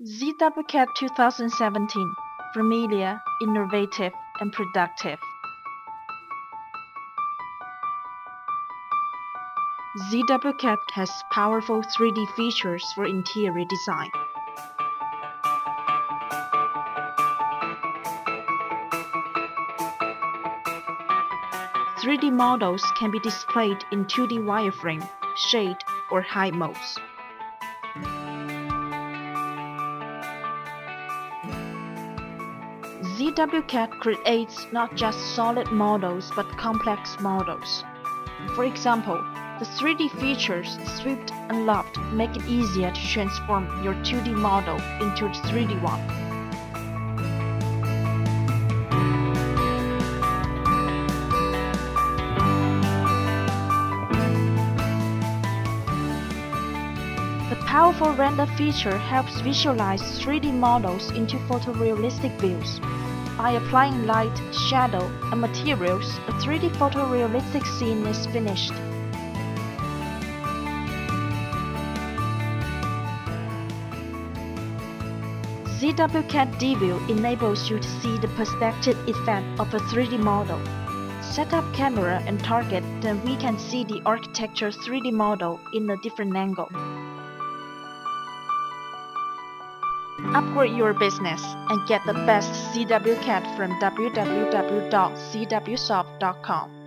ZWCAD 2017 Familiar, innovative, and productive. ZWCAD has powerful 3D features for interior design. Three D models can be displayed in 2D wireframe, shade, or hide modes. ZWCAD creates not just solid models but complex models. For example, the 3D features sweep and loft make it easier to transform your 2D model into a 3D one. Powerful render feature helps visualize 3D models into photorealistic views. By applying light, shadow, and materials, a 3D photorealistic scene is finished. ZWCAD D-View enables you to see the perspective effect of a 3D model. Set up camera and target, then we can see the architecture 3D model in a different angle. Upgrade your business and get the best ZWCAD from www.zwsoft.com.